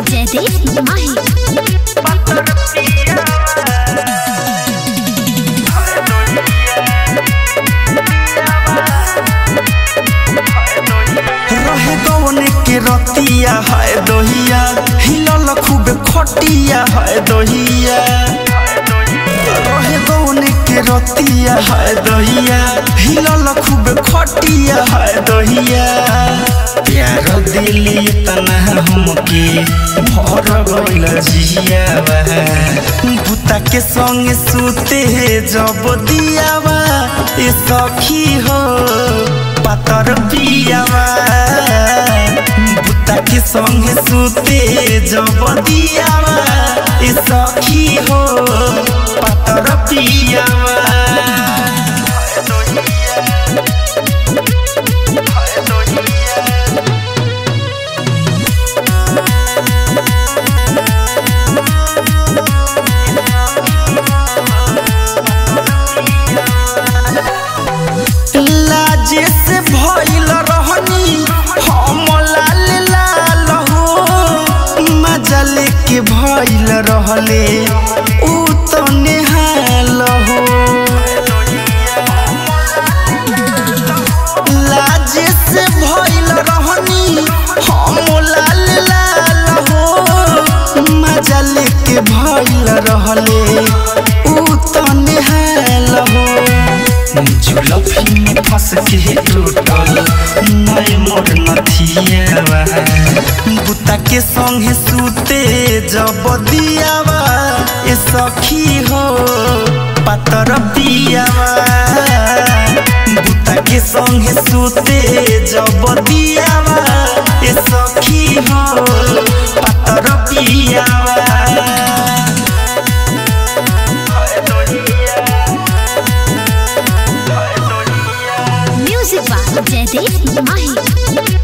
जयदेव माही रतिया है दोहिया हिलल खूब खटिया है दोहिया रहे गौन के रतिया है। दोहिया हिलल खूब खटिया है दोहिया प्यार दिली भर भूता के संग सुते जब दियावा सखी हो पातर पियावा भूता के संग सुते जब दियावा ए सखी हो पातर पियावा लेके भइल रहले, उ तो नेहाल हो। लाजे से भइल रहनी, हम लाल लाल हो। मज़ा लेके भइल रहले, उ तो नेहाल हो। जुलफी में फंस के नए बुता के संगे सूते जब दियावा। ए सखी हो पातर पियावा। बुता के संगे सूते जब दियावा। ए सखी हो पातर पियावा। Mahi.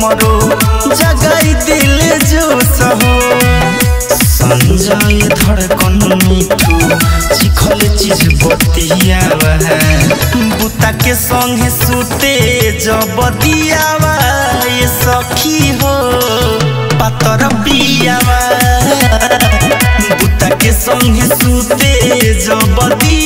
के हमरो जगाई देले जो सहो संजय धड़कन मिठू चिखल चीज़ बतियावा बुता के संगे सुते जब दियावा ये सखी हो पातर पियावा बुता के संगे सुते जब दियावा